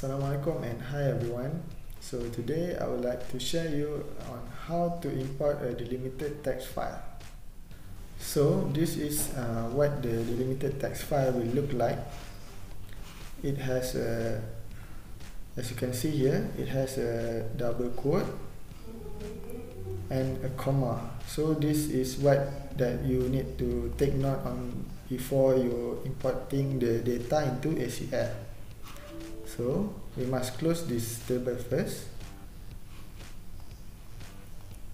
Assalamualaikum and hi everyone. So today I would like to share you on how to import a delimited text file. So this is uh, what the delimited text file will look like. It has a, as you can see here, it has a double quote and a comma. So this is what that you need to take note on before you importing the data into ACL. So we must close this table first.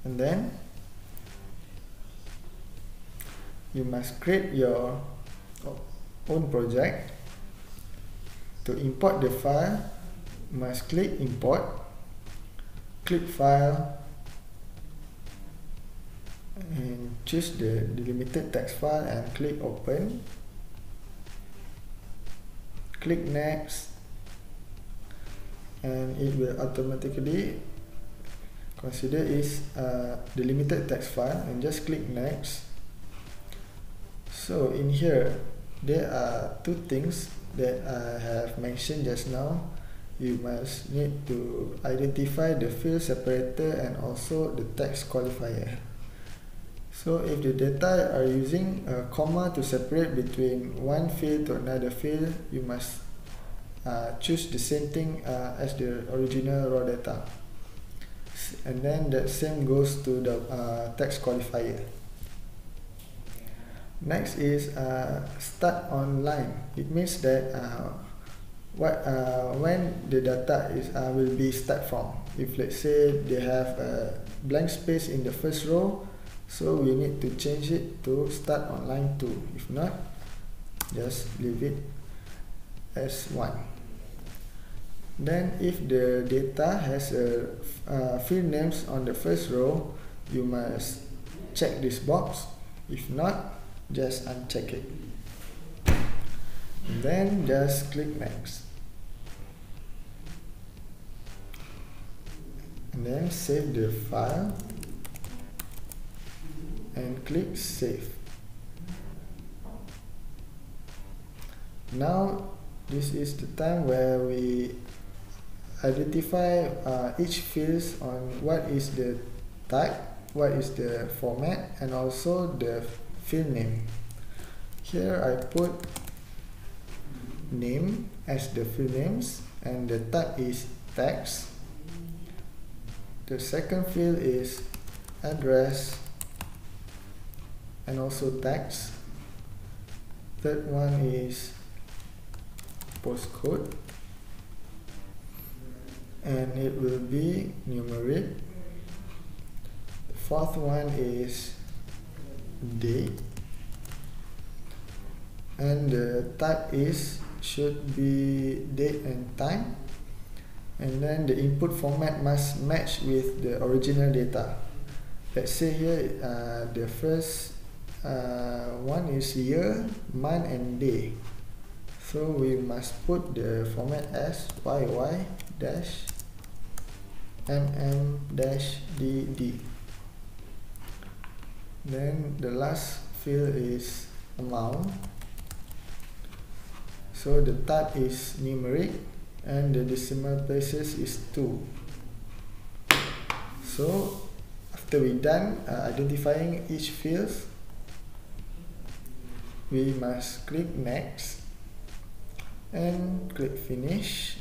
And then you must create your own project. To import the file must click import click file and choose the delimited text file and click open. Click next and it will automatically consider is uh, delimited text file and just click next. So in here there are two things that I have mentioned just now. You must need to identify the field separator and also the text qualifier. So if the data are using a comma to separate between one field to another field you must uh, choose the same thing uh, as the original raw data and then that same goes to the uh, text qualifier. Next is uh, start online. It means that uh, what uh, when the data is uh, will be start from. If let's say they have a blank space in the first row so we need to change it to start online too. If not just leave it as one. Then if the data has a uh, field names on the first row you must check this box. If not just uncheck it. And then just click next. And then save the file and click save. Now this is the time where we identify uh, each fields on what is the type, what is the format, and also the field name. Here I put name as the field names and the type is text. The second field is address and also text. Third one is postcode. And it will be numeric. The fourth one is date. And the type is should be date and time. And then the input format must match with the original data. Let's say here uh, the first uh, one is year month and day so we must put the format as yy dash mm dash dd then the last field is amount. So the type is numeric and the decimal places is 2 so after we done uh, identifying each field we must click next and click finish.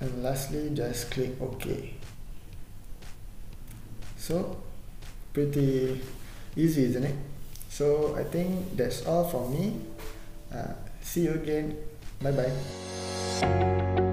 And lastly just click ok. So pretty easy isn't it? So I think that's all from me. Uh, see you again. Bye bye